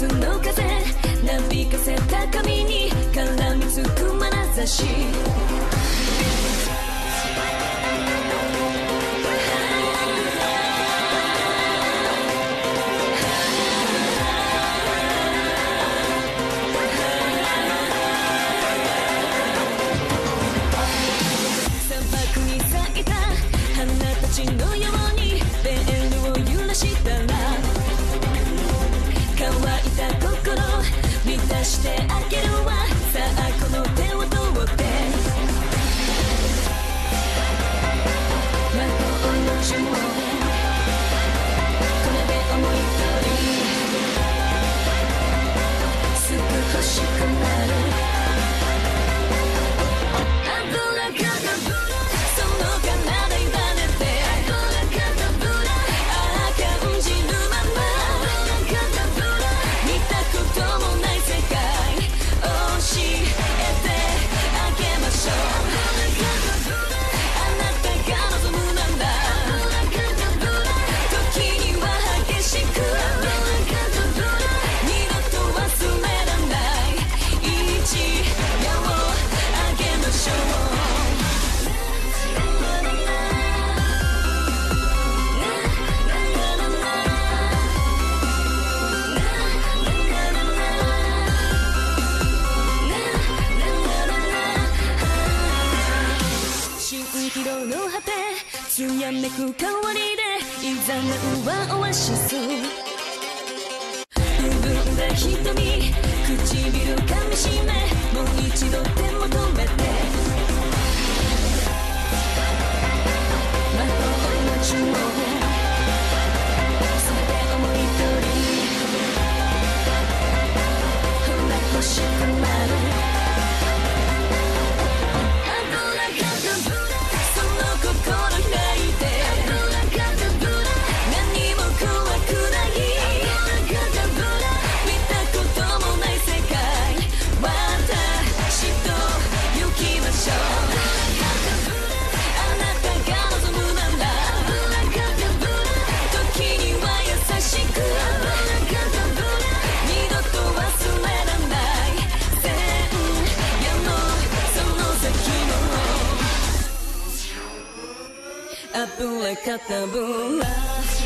つの風なびかせた髪に絡みつく眼差し。i Get it. の果て艶めく香りでいざなうはオアシス潤んだ瞳唇かみしめもう一度手もめて魔法の注文欲しくなる Aku akan terbungah